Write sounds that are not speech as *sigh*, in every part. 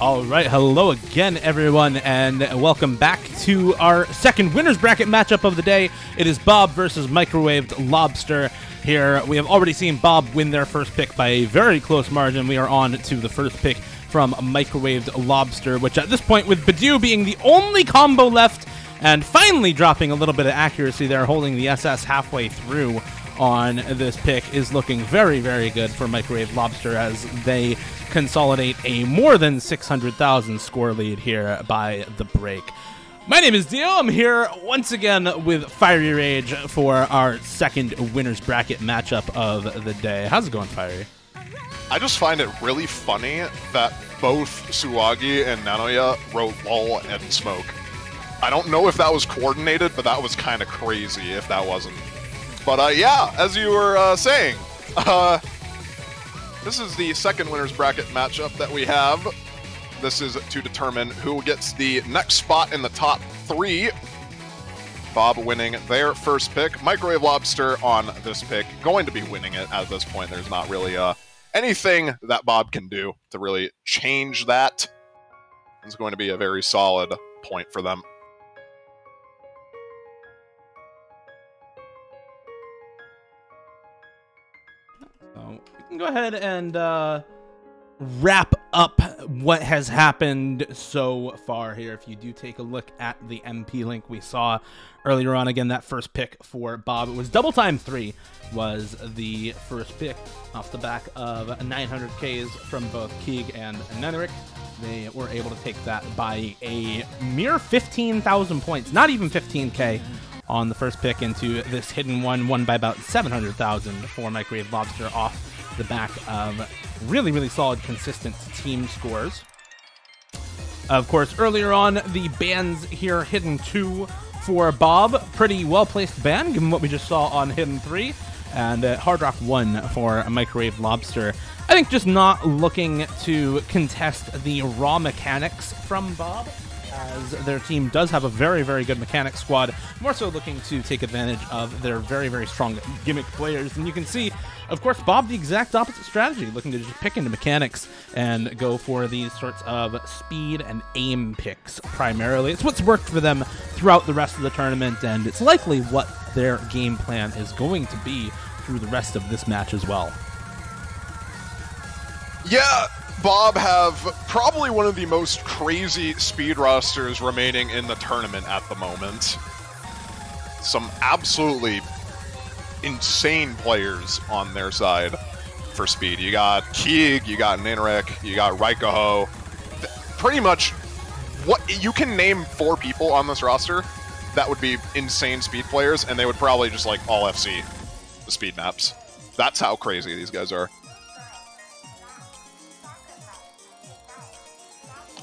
All right, hello again, everyone, and welcome back to our second winners bracket matchup of the day. It is Bob versus Microwaved Lobster. Here, we have already seen Bob win their first pick by a very close margin. We are on to the first pick from Microwaved Lobster, which at this point, with Badu being the only combo left, and finally dropping a little bit of accuracy there, holding the SS halfway through on this pick, is looking very, very good for Microwave Lobster as they consolidate a more than 600,000 score lead here by the break. My name is Dio. I'm here once again with Fiery Rage for our second winners bracket matchup of the day. How's it going, Fiery? I just find it really funny that both Suwagi and Nanoya wrote lol and smoke. I don't know if that was coordinated, but that was kind of crazy if that wasn't. But uh, yeah, as you were uh, saying, uh, this is the second winner's bracket matchup that we have. This is to determine who gets the next spot in the top three. Bob winning their first pick. Microwave Lobster on this pick. Going to be winning it at this point. There's not really uh, anything that Bob can do to really change that. It's going to be a very solid point for them. Go ahead and uh, wrap up what has happened so far here. If you do take a look at the MP link we saw earlier on, again, that first pick for Bob, it was double time three was the first pick off the back of 900 Ks from both Keeg and Neneric. They were able to take that by a mere 15,000 points, not even 15k on the first pick into this hidden one, won by about 700,000 for Microwave Lobster off the back of really, really solid, consistent team scores. Of course, earlier on, the bands here, Hidden 2 for Bob. Pretty well placed band, given what we just saw on Hidden 3. And uh, Hard Rock 1 for Microwave Lobster. I think just not looking to contest the raw mechanics from Bob as their team does have a very, very good mechanic squad. More so looking to take advantage of their very, very strong gimmick players. And you can see, of course, Bob the exact opposite strategy, looking to just pick into mechanics and go for these sorts of speed and aim picks primarily. It's what's worked for them throughout the rest of the tournament, and it's likely what their game plan is going to be through the rest of this match as well. Yeah, Bob have probably one of the most crazy speed rosters remaining in the tournament at the moment. Some absolutely insane players on their side for speed. You got Keeg, you got Ninrik, you got Raikaho. Pretty much what you can name four people on this roster that would be insane speed players, and they would probably just like all FC the speed maps. That's how crazy these guys are.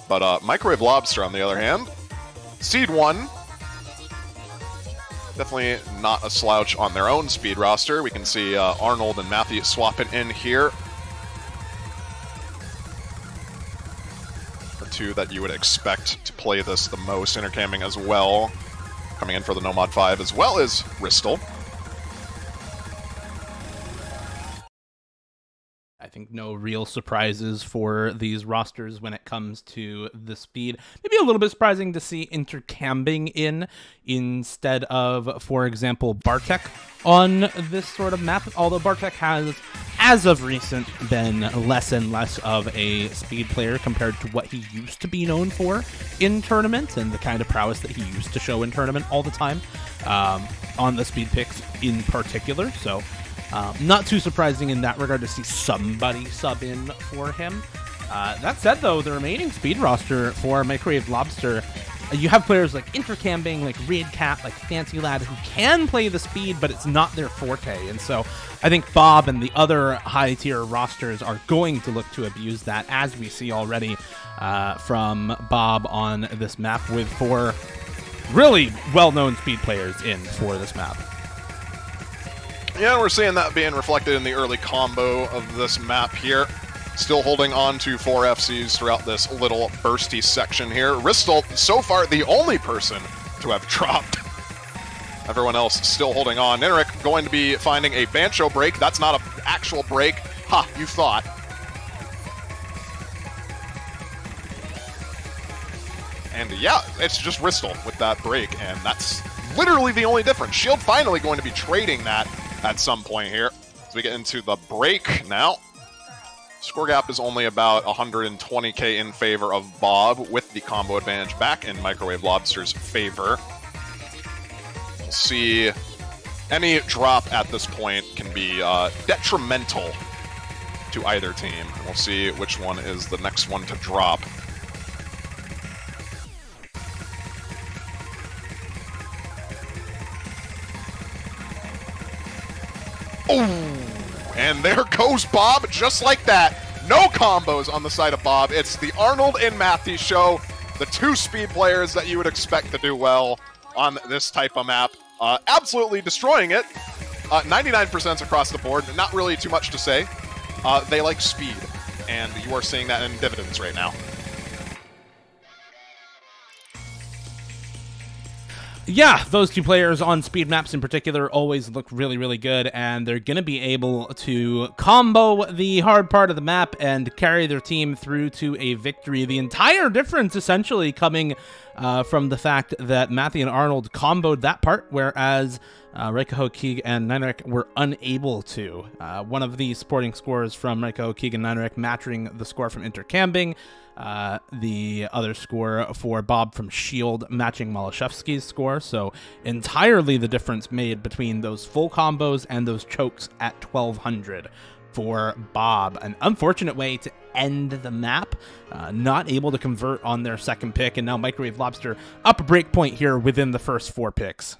But uh, Microwave Lobster, on the other hand, Seed 1, definitely not a slouch on their own speed roster. We can see uh, Arnold and Matthew swapping in here. The two that you would expect to play this the most, intercambing as well. Coming in for the No Mod 5, as well as Ristle. Think no real surprises for these rosters when it comes to the speed. Maybe a little bit surprising to see intercambing in instead of, for example, Bartek on this sort of map. Although Bartek has, as of recent, been less and less of a speed player compared to what he used to be known for in tournaments and the kind of prowess that he used to show in tournament all the time um, on the speed picks in particular. So um, not too surprising in that regard to see somebody sub in for him. Uh, that said, though, the remaining speed roster for Microwave Lobster, uh, you have players like Intercambing, like Cat, like Fancy Lad, who can play the speed, but it's not their forte. And so I think Bob and the other high tier rosters are going to look to abuse that, as we see already uh, from Bob on this map, with four really well known speed players in for this map. Yeah, we're seeing that being reflected in the early combo of this map here. Still holding on to four FCs throughout this little bursty section here. Ristle, so far the only person to have *laughs* dropped. Everyone else still holding on. Ninrik going to be finding a Bancho break. That's not an actual break. Ha, you thought. And yeah, it's just Ristle with that break, and that's literally the only difference. Shield finally going to be trading that at some point here. As we get into the break now. Score gap is only about 120k in favor of Bob, with the combo advantage back in Microwave Lobster's favor. We'll see any drop at this point can be uh, detrimental to either team. We'll see which one is the next one to drop. And there goes Bob, just like that. No combos on the side of Bob. It's the Arnold and Matthew show, the two speed players that you would expect to do well on this type of map. Uh, absolutely destroying it. 99% uh, across the board, not really too much to say. Uh, they like speed, and you are seeing that in dividends right now. Yeah, those two players on speed maps in particular always look really, really good, and they're going to be able to combo the hard part of the map and carry their team through to a victory. The entire difference essentially coming uh, from the fact that Matthew and Arnold comboed that part, whereas uh, Raikaho, Keeg, and Ninarek were unable to. Uh, one of the supporting scores from Raikaho, Keeg, and Ninarek matching the score from Intercambing. Uh, the other score for Bob from Shield matching Malashevsky's score. So entirely the difference made between those full combos and those chokes at 1200 for Bob. An unfortunate way to end the map. Uh, not able to convert on their second pick, and now Microwave Lobster up a break point here within the first four picks.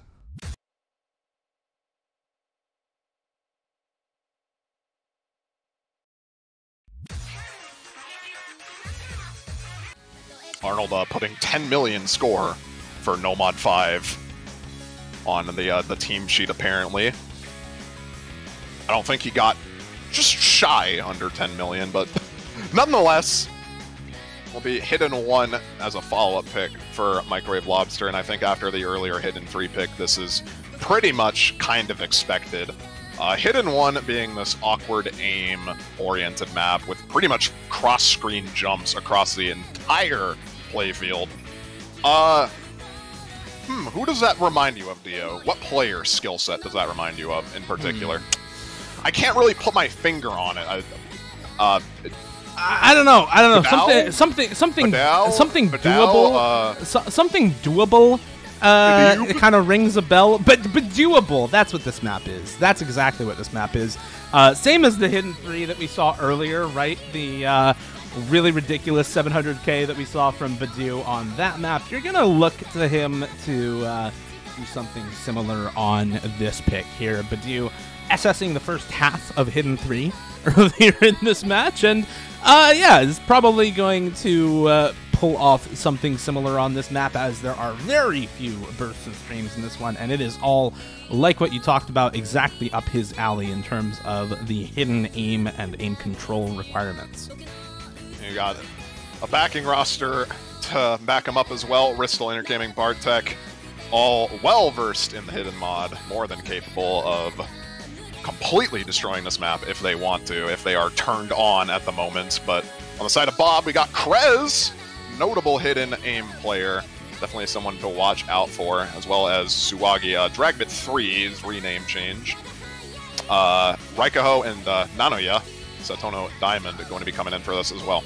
Arnold uh, putting 10 million score for No Mod 5 on the uh, the team sheet apparently. I don't think he got just shy under 10 million, but *laughs* nonetheless, will be hidden one as a follow-up pick for Microwave Lobster, and I think after the earlier hidden three pick, this is pretty much kind of expected. Uh, hidden one being this awkward aim-oriented map with pretty much cross-screen jumps across the entire playfield. Uh, hmm, who does that remind you of, Dio? What player skill set does that remind you of in particular? Hmm. I can't really put my finger on it. I, uh, I don't know. I don't know. Something, something, something, something doable. Uh, so, something doable uh, it kind of rings a bell, but but doable. That's what this map is. That's exactly what this map is. Uh, same as the hidden three that we saw earlier, right? The uh, really ridiculous 700k that we saw from Badu on that map. You're gonna look to him to uh, do something similar on this pick here. Badu assessing the first half of hidden three *laughs* earlier in this match, and uh, yeah, is probably going to uh, pull off something similar on this map as there are very few bursts and streams in this one, and it is all like what you talked about, exactly up his alley in terms of the hidden aim and aim control requirements. You got. A backing roster to back him up as well. Ristle, Intercambing, Bartek, all well versed in the hidden mod, more than capable of completely destroying this map if they want to, if they are turned on at the moment. But on the side of Bob, we got Krez, notable hidden aim player. Definitely someone to watch out for, as well as Suwagi. Dragbit 3's rename change. Uh, Raikaho and uh, Nanoya, Satono Diamond, going to be coming in for this as well.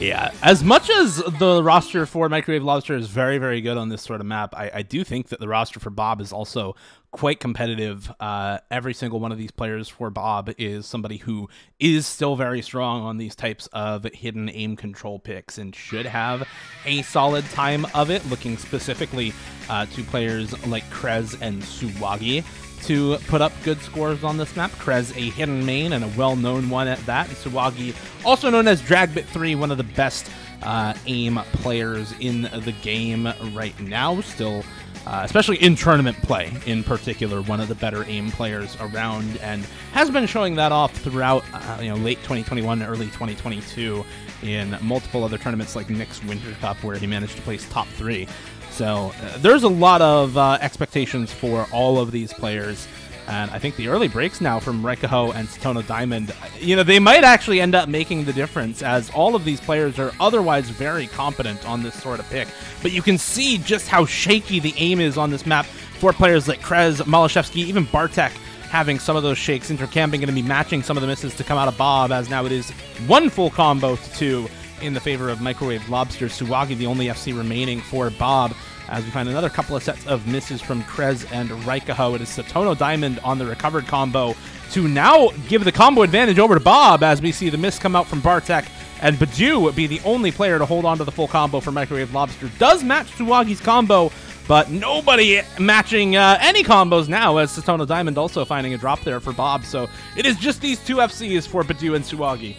Yeah, as much as the roster for Microwave Lobster is very, very good on this sort of map, I, I do think that the roster for Bob is also quite competitive. Uh, every single one of these players for Bob is somebody who is still very strong on these types of hidden aim control picks and should have a solid time of it, looking specifically uh, to players like Krez and Suwagi to put up good scores on this map. Krez, a hidden main and a well-known one at that. And Suwagi, also known as Dragbit3, one of the best uh, aim players in the game right now. Still, uh, especially in tournament play in particular, one of the better aim players around, and has been showing that off throughout uh, you know late 2021, early 2022 in multiple other tournaments like Nick's Winter Cup, where he managed to place top three. So uh, there's a lot of uh, expectations for all of these players And I think the early breaks now from Raikaho and Satono Diamond, you know, they might actually end up making the difference as all of these players are otherwise very competent on this sort of pick. But you can see just how shaky the aim is on this map for players like Krez, Malashevsky, even Bartek having some of those shakes. Intercambing going to be matching some of the misses to come out of Bob as now it is one full combo to two in the favor of Microwave Lobster. Suwagi, the only FC remaining for Bob as we find another couple of sets of misses from Krez and Raikaho. It is Satono Diamond on the recovered combo to now give the combo advantage over to Bob as we see the miss come out from Bartek and Badu be the only player to hold on to the full combo for Microwave Lobster. Does match Suwagi's combo, but nobody matching uh, any combos now as Satono Diamond also finding a drop there for Bob. So it is just these two FCs for Badu and Suwagi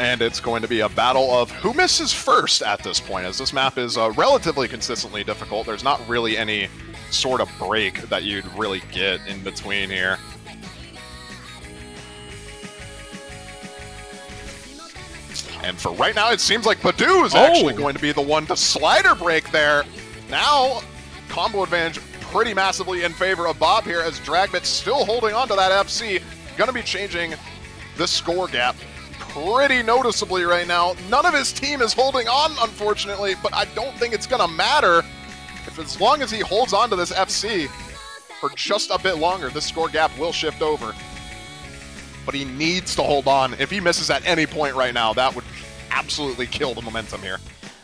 and it's going to be a battle of who misses first at this point, as this map is uh, relatively consistently difficult. There's not really any sort of break that you'd really get in between here. And for right now, it seems like Badu is oh. actually going to be the one to slider break there. Now, combo advantage pretty massively in favor of Bob here as Dragbit still holding on to that FC. Going to be changing the score gap pretty noticeably right now. None of his team is holding on, unfortunately, but I don't think it's going to matter. If as long as he holds on to this FC for just a bit longer, this score gap will shift over. But he needs to hold on. If he misses at any point right now, that would absolutely kill the momentum here.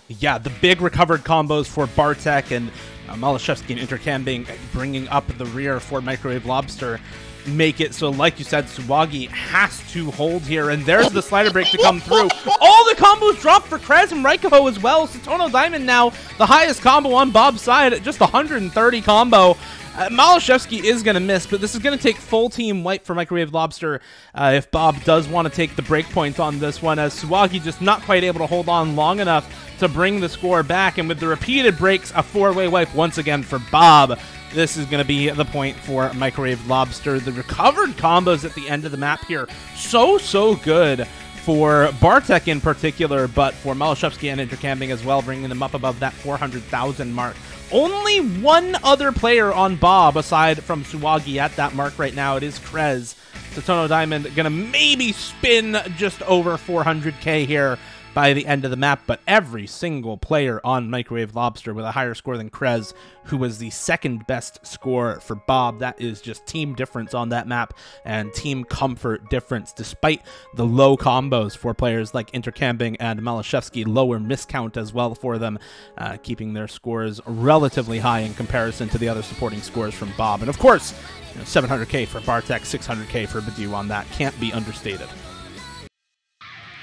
Yeah, the big recovered combos for Bartek and uh, Malashevsky and Intercambing bringing up the rear for Microwave Lobster make it so, like you said, Suwagi has to hold here, and there's the slider break to come through. All the combos drop for Krez and Raikaho as well. Satono Diamond now the highest combo on Bob's side at just 130 combo. Uh, Malashevsky is going to miss, but this is going to take full team wipe for Microwave Lobster uh, if Bob does want to take the break point on this one, as Suwagi just not quite able to hold on long enough to bring the score back. And with the repeated breaks, a four-way wipe once again for Bob. This is going to be the point for Microwave Lobster. The recovered combos at the end of the map here, so, so good for Bartek in particular, but for Malashevsky and Intercambing as well, bringing them up above that 400,000 mark. Only one other player on Bob aside from Suwagi at that mark right now. It is Krez. Satono Diamond gonna maybe spin just over 400k here by the end of the map, but every single player on Microwave Lobster with a higher score than Krez, who was the second best score for Bob. That is just team difference on that map and team comfort difference, despite the low combos for players like Intercambing and Malashevsky, lower miscount as well for them, uh, keeping their scores relatively high in comparison to the other supporting scores from Bob. And of course, you know, 700k for Bartek, 600k for Badu on that can't be understated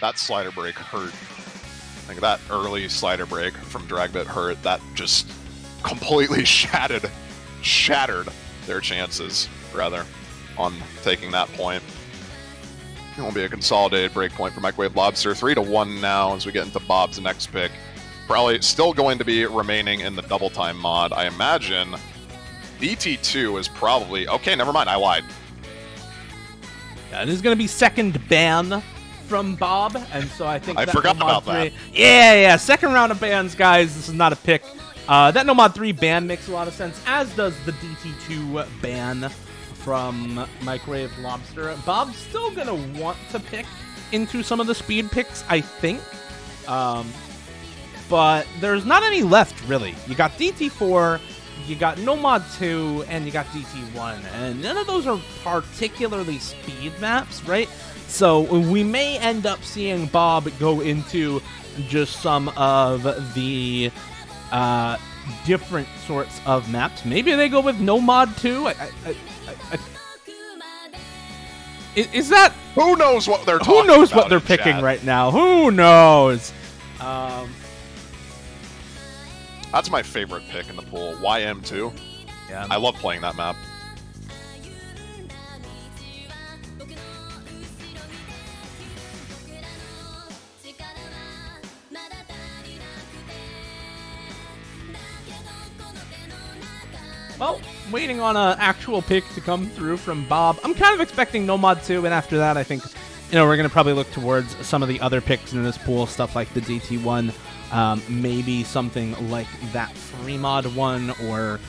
that slider break hurt. Like that early slider break from Dragbit hurt. That just completely *laughs* shattered, shattered their chances, rather, on taking that point. It won't be a consolidated break point for Microwave Lobster. 3 to 1 now as we get into Bob's next pick. Probably still going to be remaining in the double time mod. I imagine DT2 is probably... Okay, never mind. I lied. That is going to be second ban from Bob, and so I think I forgot about three, that. Yeah, yeah. Second round of bands, guys. This is not a pick. Uh, that No Mod 3 ban makes a lot of sense, as does the DT2 ban from Microwave Lobster. Bob's still going to want to pick into some of the speed picks, I think. Um, but there's not any left, really. You got DT4, you got No Mod 2, and you got DT1. And none of those are particularly speed maps, right? So we may end up seeing Bob go into just some of the uh, different sorts of maps. Maybe they go with Nomad too. I, I, I, is that who knows what they're who knows what they're picking chat. right now? Who knows? Um, That's my favorite pick in the pool. YM2. Yeah, I love playing that map. Waiting on an actual pick to come through from Bob. I'm kind of expecting No Mod 2, and after that, I think, you know, we're going to probably look towards some of the other picks in this pool, stuff like the DT1, um, maybe something like that free mod one, or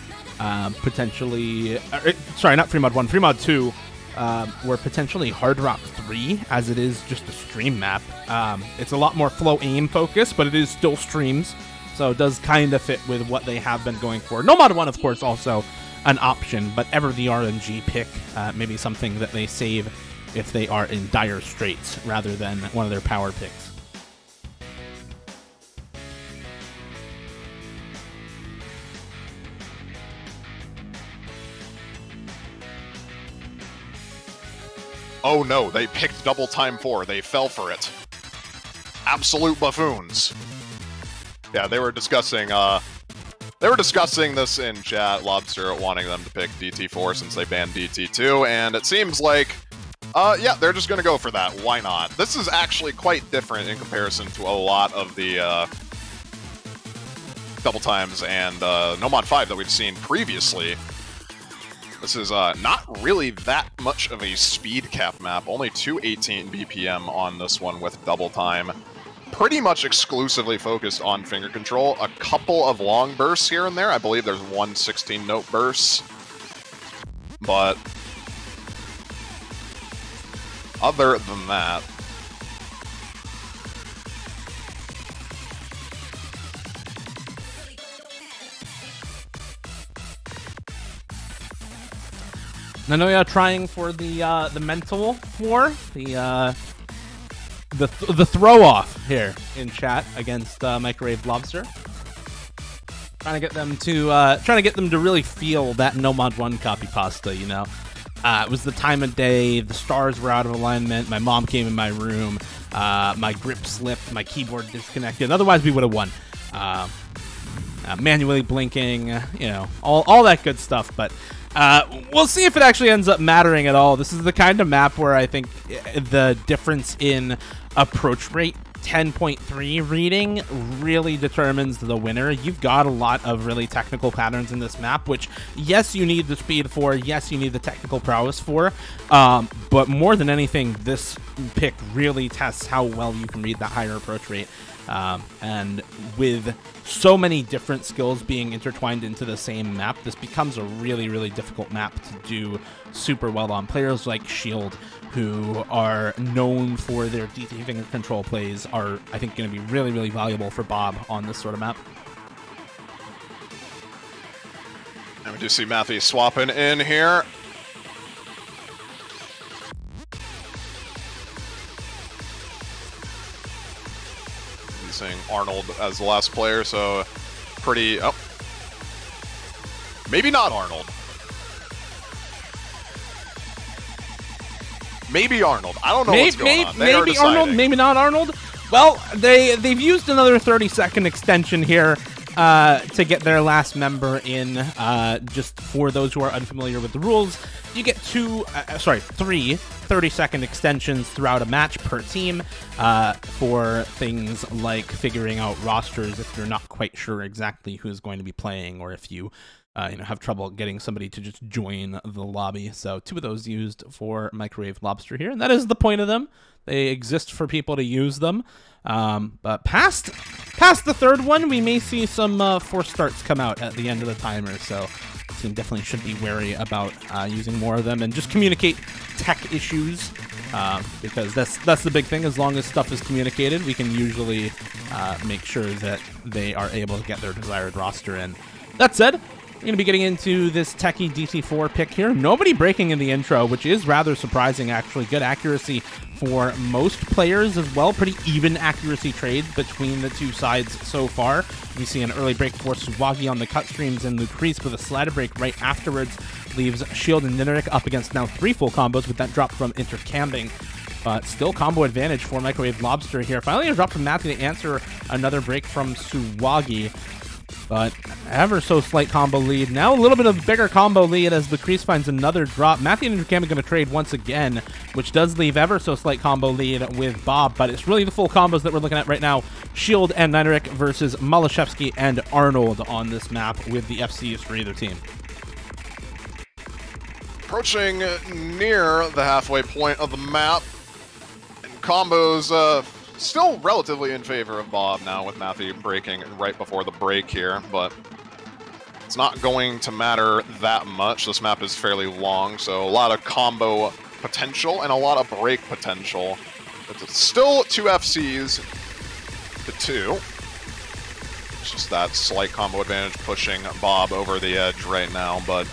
uh, potentially. Uh, sorry, not free mod one, free mod two. Uh, were potentially Hard Rock 3, as it is just a stream map. Um, it's a lot more flow aim focused, but it is still streams, so it does kind of fit with what they have been going for. No Mod 1, of course, also an option, but ever the RNG pick, uh, maybe something that they save if they are in dire straits rather than one of their power picks. Oh no, they picked double time four. They fell for it. Absolute buffoons. Yeah, they were discussing, uh, they were discussing this in chat, Lobster wanting them to pick DT4 since they banned DT2, and it seems like, uh, yeah, they're just gonna go for that. Why not? This is actually quite different in comparison to a lot of the, uh, double times and, uh, No Mod 5 that we've seen previously. This is uh, not really that much of a speed cap map, only 218 BPM on this one with double time. Pretty much exclusively focused on finger control. A couple of long bursts here and there. I believe there's one 16 note burst. But other than that, Nanoya trying for the uh, the mental war, the uh, the th the throw off here in chat against uh, Microwave Lobster. Trying to get them to uh, trying to get them to really feel that No Mod One copy pasta. You know, uh, it was the time of day. The stars were out of alignment. My mom came in my room. Uh, my grip slipped. My keyboard disconnected. Otherwise, we would have won. Uh, uh, manually blinking, you know, all, all that good stuff. But uh, we'll see if it actually ends up mattering at all. This is the kind of map where I think uh, the difference in approach rate 10.3 reading really determines the winner. You've got a lot of really technical patterns in this map, which, yes, you need the speed for, yes, you need the technical prowess for, um, but more than anything, this pick really tests how well you can read that higher approach rate. Um, and with so many different skills being intertwined into the same map, this becomes a really, really difficult map to do super well on. Players like Shield, who are known for their DT finger control plays, are, I think, going to be really, really valuable for Bob on this sort of map. And we do see Matthew swapping in here. Using Arnold as the last player, so pretty... Oh. Maybe not Arnold. Maybe Arnold. I don't know maybe, what's going maybe, on. They maybe Arnold, maybe not Arnold. Well, they they've used another 30 second extension here uh, to get their last member in. Uh, just for those who are unfamiliar with the rules, you get two, uh, uh sorry, three 30 second extensions throughout a match per team uh, for things like figuring out rosters if you're not quite sure exactly who's going to be playing or if you uh, you know, have trouble getting somebody to just join the lobby. So two of those used for Microwave Lobster here, and that is the point of them. They exist for people to use them. Um, but past past the third one, we may see some uh, force starts come out at the end of the timer. So team definitely should be wary about uh, using more of them and just communicate tech issues uh, because that's that's the big thing. As long as stuff is communicated, we can usually uh, make sure that they are able to get their desired roster in. That said, going to be getting into this Techie DT4 pick here. Nobody breaking in the intro, which is rather surprising, actually. Good accuracy for most players as well. Pretty even accuracy trades between the two sides so far. We see an early break for Suwagi on the cut streams and Lucrece with a slider break right afterwards. Leaves Shield and Nineric up against now three full combos with that drop from Intercambing. But still combo advantage for Microwave Lobster here. Finally a drop from Matthew to answer another break from Suwagi. But ever so slight combo lead. Now a little bit of bigger combo lead as the crease finds another drop. Matthew and are going to trade once again, which does leave ever so slight combo lead with Bob. But it's really the full combos that we're looking at right now. Shield and Nineric versus Malashevsky and Arnold on this map with the FCs for either team. Approaching near the halfway point of the map. And combos uh, still relatively in favor of Bob now with Matthew breaking right before the break here, but it's not going to matter that much. This map is fairly long, so a lot of combo potential and a lot of break potential. It's still two FCs to two. It's just that slight combo advantage pushing Bob over the edge right now, but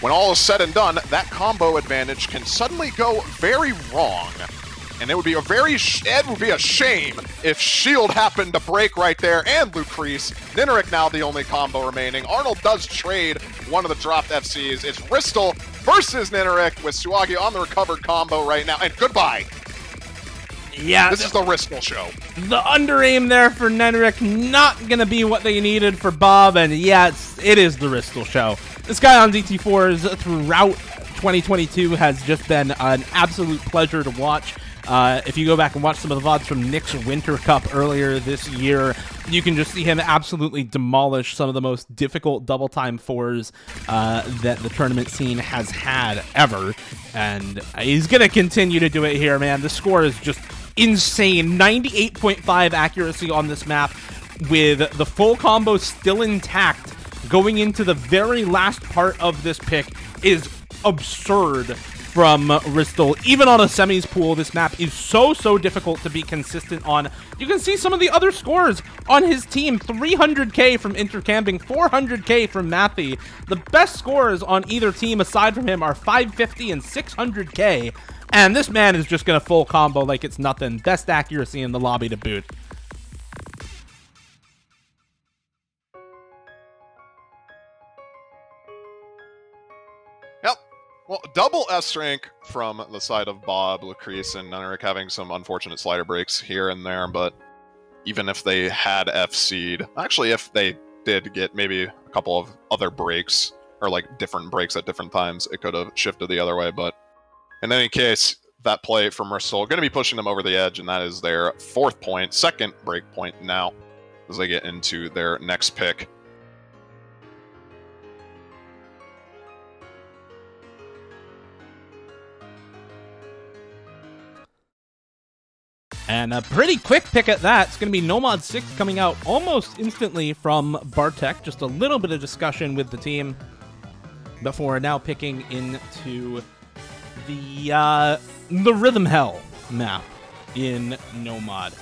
when all is said and done, that combo advantage can suddenly go very wrong. And it would be a very it would be a shame if Shield happened to break right there and Lucrece. Nineric now the only combo remaining. Arnold does trade one of the dropped FCs. It's Ristle versus Nineric with Suwagi on the recovered combo right now. And goodbye. Yeah, this is the Ristle show. The under aim there for Nenric not gonna be what they needed for Bob, and yeah, it's, it is the Ristle show. This guy on DT4s throughout 2022 has just been an absolute pleasure to watch. Uh, if you go back and watch some of the VODs from Nick's Winter Cup earlier this year, you can just see him absolutely demolish some of the most difficult double time fours uh, that the tournament scene has had ever. And he's going to continue to do it here, man. The score is just insane 98.5 accuracy on this map with the full combo still intact going into the very last part of this pick is absurd from Ristle. Even on a semis pool, this map is so, so difficult to be consistent on. You can see some of the other scores on his team. 300k from Intercambing, 400k from Mathy. The best scores on either team aside from him are 550 and 600k. And this man is just going to full combo like it's nothing. Best accuracy in the lobby to boot. Well, double S rank from the side of Bob, Lucrece, and Neneric having some unfortunate slider breaks here and there, but even if they had FC'd, actually, if they did get maybe a couple of other breaks, or like different breaks at different times, it could have shifted the other way, but in any case, that play from Ristle going to be pushing them over the edge, and that is their fourth point, second break point now, as they get into their next pick. And a pretty quick pick at that. It's going to be No Mod 6 coming out almost instantly from Bartek. Just a little bit of discussion with the team before now picking into the uh, the Rhythm Hell map in No Mod.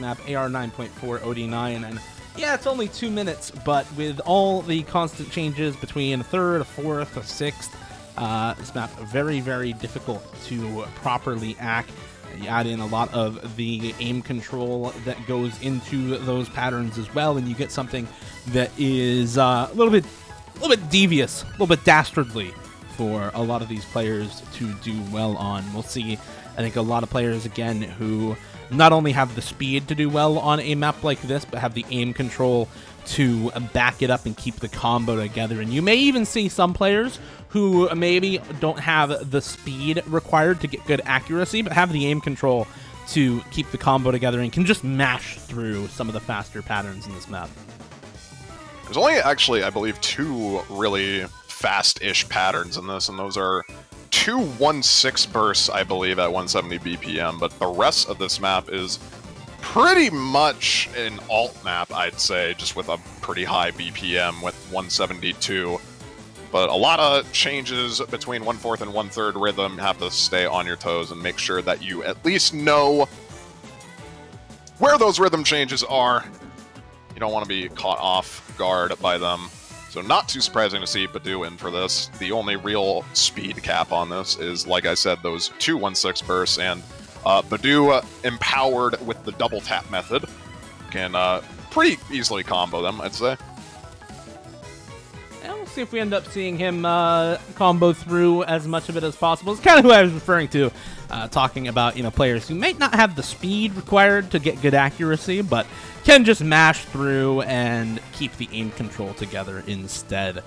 Map AR 9.4 OD9. And yeah, it's only two minutes, but with all the constant changes between a third, a fourth, a sixth, uh, this map very, very difficult to properly act. You add in a lot of the aim control that goes into those patterns as well, and you get something that is uh, a little bit, a little bit devious, a little bit dastardly for a lot of these players to do well on. We'll see. I think a lot of players again who not only have the speed to do well on a map like this, but have the aim control to uh, back it up and keep the combo together. And you may even see some players who maybe don't have the speed required to get good accuracy, but have the aim control to keep the combo together and can just mash through some of the faster patterns in this map. There's only actually, I believe, two really fast-ish patterns in this, and those are two 1-6 bursts, I believe, at 170 BPM, but the rest of this map is pretty much an alt map, I'd say, just with a pretty high BPM with 172. But a lot of changes between one fourth and one third rhythm. Have to stay on your toes and make sure that you at least know where those rhythm changes are. You don't want to be caught off guard by them. So not too surprising to see Badu in for this. The only real speed cap on this is, like I said, those two 1-6 bursts, and uh, Badu, uh, empowered with the double tap method, can uh, pretty easily combo them, I'd say And we'll see if we end up seeing him uh, combo through as much of it as possible. It's kind of who I was referring to, uh, talking about you know players who might not have the speed required to get good accuracy, but can just mash through and keep the aim control together instead.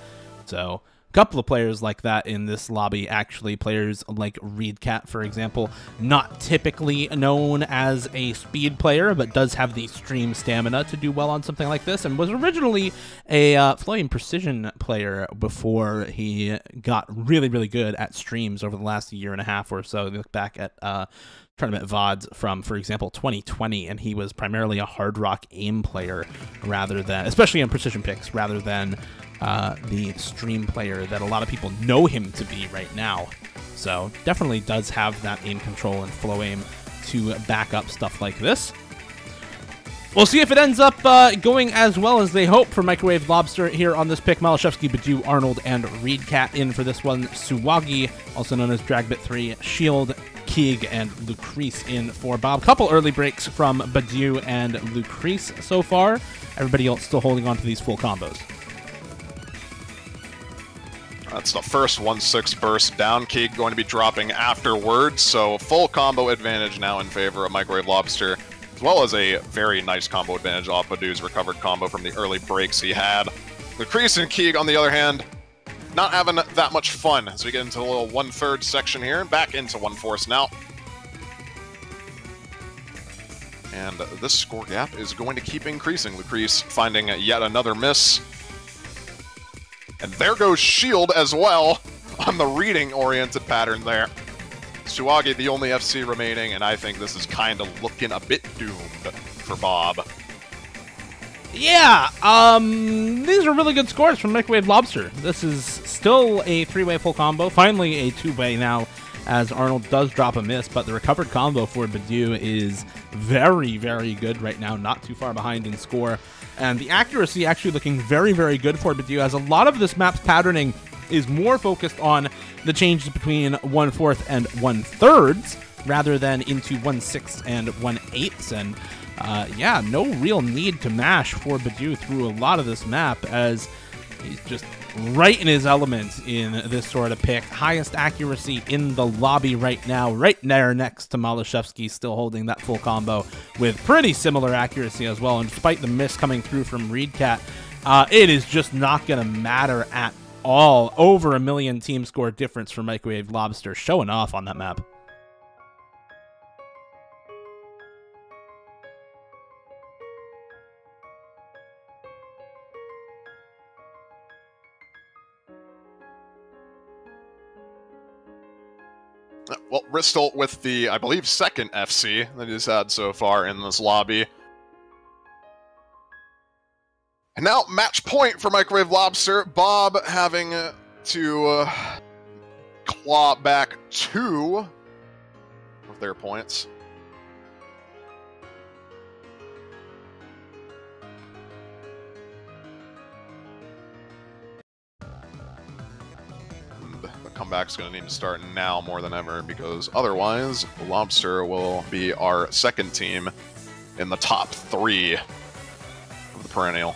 So couple of players like that in this lobby. Actually players like reedkatt for example not typically known as a speed player but does have the stream stamina to do well on something like this and was originally a uh, floating precision player before he got really really good at streams over the last year and a half or so. Look back at uh, tournament VODs from, for example, 2020, and he was primarily a hard rock aim player rather than, especially in precision picks, rather than uh, the stream player that a lot of people know him to be right now. So definitely does have that aim control and flow aim to back up stuff like this. We'll see if it ends up uh, going as well as they hope for Microwave Lobster here on this pick. Malashevsky, Badu, Arnold, and Reedkatt in for this one. Suwagi, also known as Dragbit 3, Shield, Keeg, and Lucrece in for Bob. Couple early breaks from Badu and Lucrece so far. Everybody else still holding on to these full combos. That's the first 1-6 burst down. Keeg going to be dropping afterwards, so full combo advantage now in favor of Microwave Lobster as well as a very nice combo advantage off Badu's recovered combo from the early breaks he had. Lucrece and Keeg, on the other hand, not having that much fun as we get into a little one-third section here, and back into one-fourth now. And this score gap is going to keep increasing. Lucrece finding yet another miss. And there goes Shield as well *laughs* on the reading-oriented pattern there. Suwagi the only FC remaining, and I think this is kind of looking a bit doomed for Bob. Yeah, um, these are really good scores from Microwave Lobster. This is still a three-way full combo, finally a two-way now, as Arnold does drop a miss, but the recovered combo for Badu is very, very good right now, not too far behind in score. And the accuracy actually looking very, very good for Badu, as a lot of this map's patterning is more focused on the changes between one fourth and one thirds rather than into one sixth and one eighths. And uh, yeah, no real need to mash for Badu through a lot of this map as he's just right in his element in this sort of pick. Highest accuracy in the lobby right now, right there next to Malashevsky, still holding that full combo with pretty similar accuracy as well. And despite the miss coming through from Reedkatt, uh, it is just not going to matter at all. Over a million team score difference for Microwave Lobster, showing off on that map. Well, Bristol with the, I believe, second FC that he's had so far in this lobby. And now, match point for Microwave Lobster. Bob having to uh, claw back two of their points. Comeback's going to need to start now more than ever because otherwise, Lobster will be our second team in the top three of the perennial.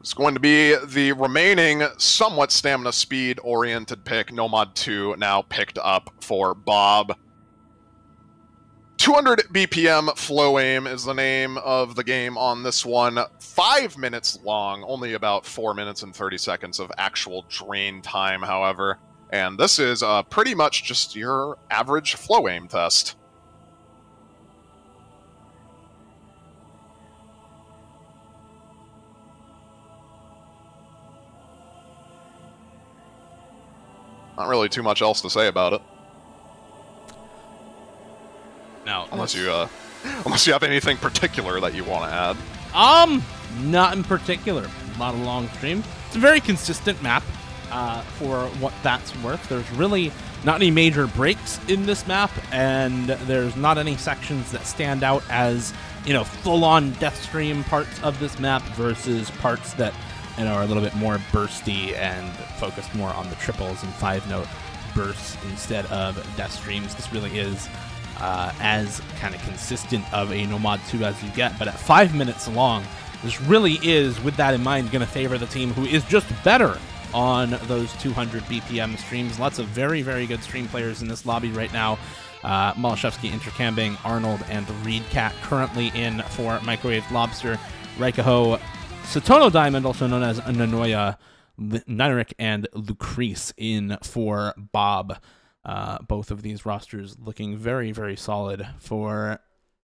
It's going to be the remaining somewhat stamina speed oriented pick, No Mod 2, now picked up for Bob. 200 BPM flow aim is the name of the game on this one. Five minutes long, only about four minutes and 30 seconds of actual drain time, however. And this is uh, pretty much just your average flow aim test. Not really too much else to say about it. No, unless you uh, unless you have anything particular that you want to add. Um, not in particular. Not a long stream. It's a very consistent map uh, for what that's worth. There's really not any major breaks in this map, and there's not any sections that stand out as you know full-on death stream parts of this map versus parts that you know, are a little bit more bursty and focused more on the triples and five note bursts instead of death streams. This really is uh, as kind of consistent of a No Mod 2 as you get, but at five minutes long, this really is, with that in mind, going to favor the team who is just better on those 200 BPM streams. Lots of very, very good stream players in this lobby right now. Uh, Malashevsky, Intercambing, Arnold, and Reedkatt currently in for Microwave Lobster. Raikaho Satono Diamond, also known as Nanoya, Nyrik, and Lucrece in for Bob. Uh, both of these rosters looking very, very solid for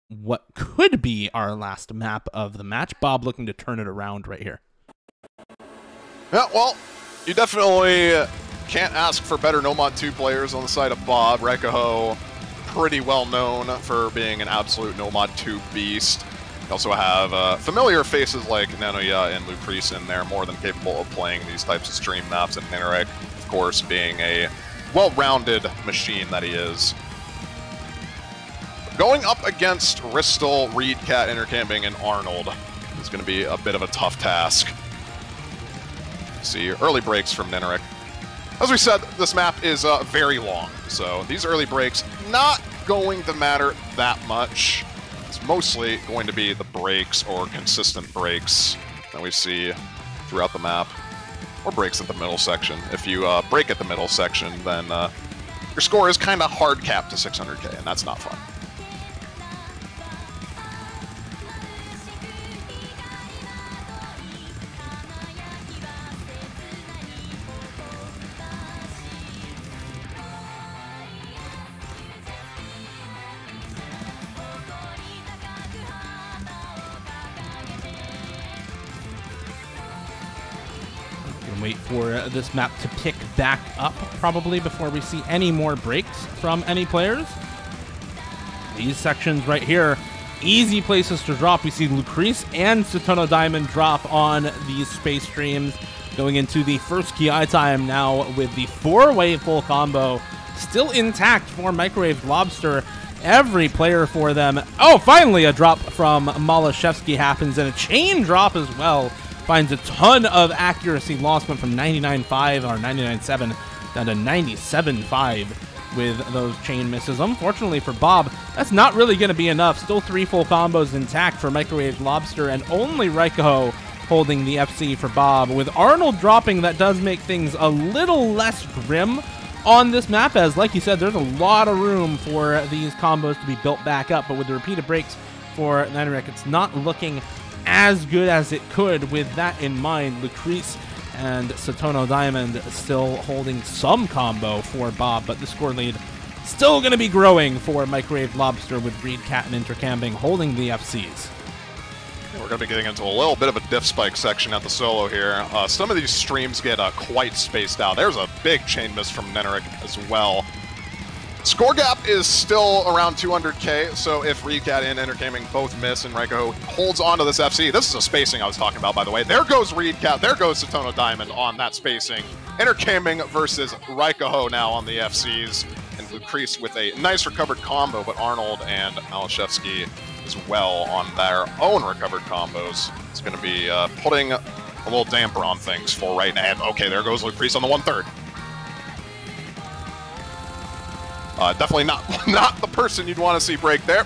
what could be our last map of the match. Bob looking to turn it around right here. Yeah, well, you definitely can't ask for better No Mod 2 players on the side of Bob. Raikaho, pretty well known for being an absolute No Mod 2 beast. You also have uh, familiar faces like Nanoya and Lucrece in there, more than capable of playing these types of stream maps, and Ninarek, of course, being a well-rounded machine that he is. Going up against Ristal, Reed Cat, Intercambing, and Arnold is going to be a bit of a tough task. See early breaks from Ninarek. As we said, this map is uh, very long, so these early breaks not going to matter that much. It's mostly going to be the breaks or consistent breaks that we see throughout the map, or breaks at the middle section. If you uh, break at the middle section, then uh, your score is kind of hard capped to 600k, and that's not fun. This map to pick back up probably before we see any more breaks from any players. These sections right here, easy places to drop. We see Lucrece and Satono Diamond drop on these space streams. Going into the first kiai time now with the four-way full combo still intact for Microwave Lobster. Every player for them. Oh, finally a drop from Malashevsky happens and a chain drop as well finds a ton of accuracy loss, went from 99.5 or 99.7 down to 97.5 with those chain misses. Unfortunately for Bob, that's not really going to be enough. Still three full combos intact for Microwave Lobster, and only Raikaho holding the FC for Bob. With Arnold dropping, that does make things a little less grim on this map, as like you said, there's a lot of room for these combos to be built back up, but with the repeated breaks for Ninarek, it's not looking as good as it could. With that in mind, Lucrece and Satono Diamond still holding some combo for Bob, but the score lead still going to be growing for Microwave Lobster with Reedkatt and Intercambing holding the FCs. We're going to be getting into a little bit of a diff spike section at the solo here. Uh, some of these streams get uh, quite spaced out. There's a big chain miss from Neneric as well. Score gap is still around 200k, so if Reedkatt and Intercambing both miss and Reiko holds on to this FC, this is a spacing I was talking about, by the way. There goes Reedkatt, there goes Satono Diamond on that spacing. Intercambing versus Raikaho now on the FCs, and Lucrece with a nice recovered combo, but Arnold and Malashevsky as well on their own recovered combos. It's going to be uh, putting a little damper on things for right now. Okay, there goes Lucrece on the one-third. Uh, definitely not *laughs* not the person you'd want to see break there.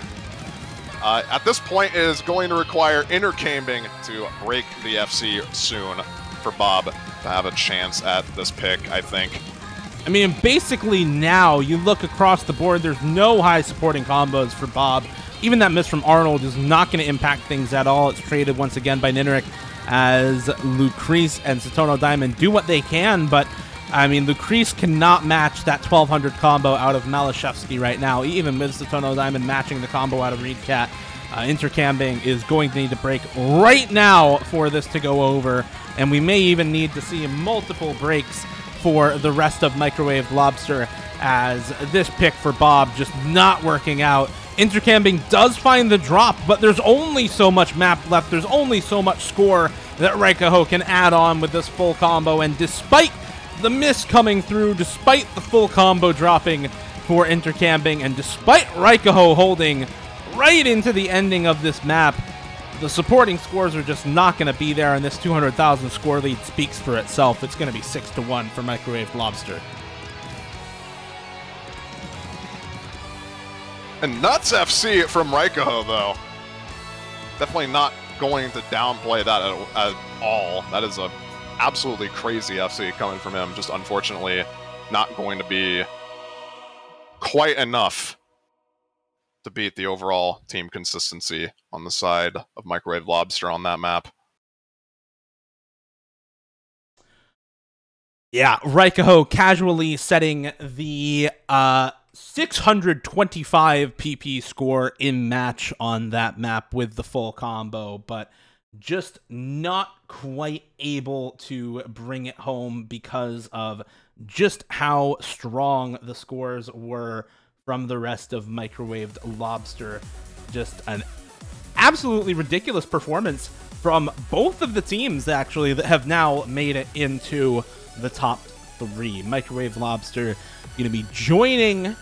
Uh, at this point, it is going to require intercambing to break the FC soon for Bob to have a chance at this pick, I think. I mean, basically now, you look across the board, there's no high supporting combos for Bob. Even that miss from Arnold is not going to impact things at all. It's traded once again by Nineric as Lucrece and Satono Diamond do what they can, but I mean, Lucrece cannot match that 1200 combo out of Malashevsky right now, even with Satono Diamond matching the combo out of Reedkatt. Uh, Intercambing is going to need to break right now for this to go over, and we may even need to see multiple breaks for the rest of Microwave Lobster as this pick for Bob just not working out. Intercambing does find the drop, but there's only so much map left. There's only so much score that Raikaho can add on with this full combo, and despite the miss coming through despite the full combo dropping for Intercambing and despite Raikaho holding right into the ending of this map. The supporting scores are just not going to be there, and this 200,000 score lead speaks for itself. It's going to be 6 to 1 for Microwave Lobster. And nuts FC from Raikaho, though. Definitely not going to downplay that at, at all. That is a absolutely crazy FC coming from him. Just unfortunately not going to be quite enough to beat the overall team consistency on the side of Microwave Lobster on that map. Yeah, Raikaho casually setting the uh, 625 PP score in match on that map with the full combo, but just not quite able to bring it home because of just how strong the scores were from the rest of Microwaved Lobster. Just an absolutely ridiculous performance from both of the teams, actually, that have now made it into the top three. Microwave Lobster to be joining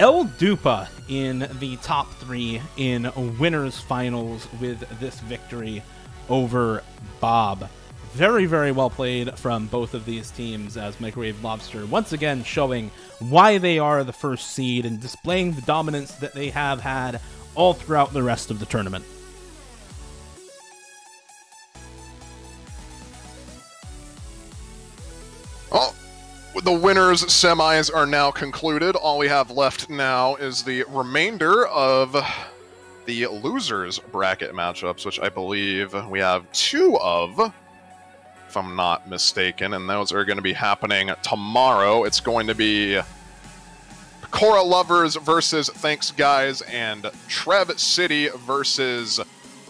El Dupa in the top three in winners finals with this victory over Bob. Very, very well played from both of these teams as Microwave Lobster once again showing why they are the first seed and displaying the dominance that they have had all throughout the rest of the tournament. The winners' semis are now concluded. All we have left now is the remainder of the losers bracket matchups, which I believe we have two of, if I'm not mistaken, and those are going to be happening tomorrow. It's going to be Cora Lovers versus Thanks Guys and Trev City versus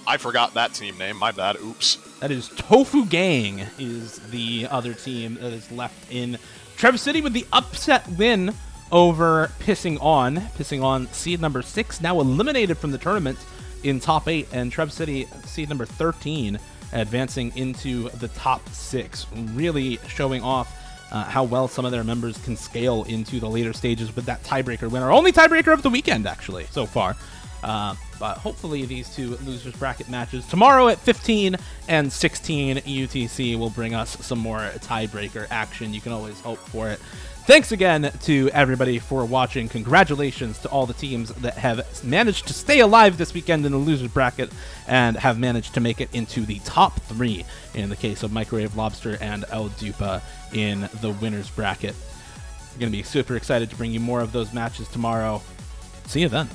I forgot that team name. My bad. Oops. That is Tofu Gang is the other team that is left in Trev City with the upset win over Pissing On. Pissing On, seed number six, now eliminated from the tournament in top eight, and Trev City, seed number 13, advancing into the top six. Really showing off uh, how well some of their members can scale into the later stages with that tiebreaker winner. Only tiebreaker of the weekend, actually, so far. Uh, but hopefully, these two losers bracket matches tomorrow at 15 and 16 UTC will bring us some more tiebreaker action. You can always hope for it. Thanks again to everybody for watching. Congratulations to all the teams that have managed to stay alive this weekend in the losers bracket and have managed to make it into the top three in the case of Microwave Lobster and El Dupa in the winners bracket. We're going to be super excited to bring you more of those matches tomorrow. See you then.